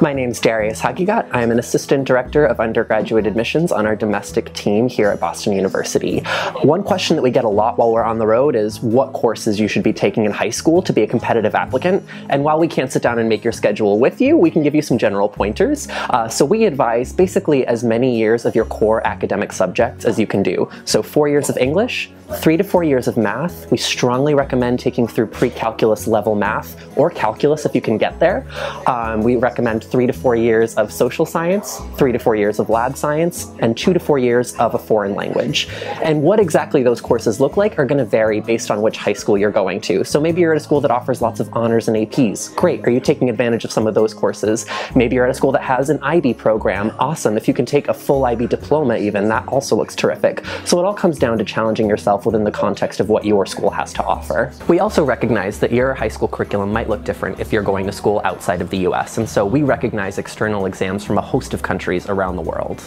My name's Darius Haghighat. I'm an Assistant Director of Undergraduate Admissions on our domestic team here at Boston University. One question that we get a lot while we're on the road is what courses you should be taking in high school to be a competitive applicant. And while we can't sit down and make your schedule with you, we can give you some general pointers. Uh, so we advise basically as many years of your core academic subjects as you can do. So four years of English, three to four years of math. We strongly recommend taking through pre-calculus level math or calculus if you can get there. Um, we recommend three to four years of social science, three to four years of lab science, and two to four years of a foreign language. And what exactly those courses look like are going to vary based on which high school you're going to. So maybe you're at a school that offers lots of honors and APs. Great. Are you taking advantage of some of those courses? Maybe you're at a school that has an IB program. Awesome. If you can take a full IB diploma even, that also looks terrific. So it all comes down to challenging yourself within the context of what your school has to offer. We also recognize that your high school curriculum might look different if you're going to school outside of the US, and so we recognize external exams from a host of countries around the world.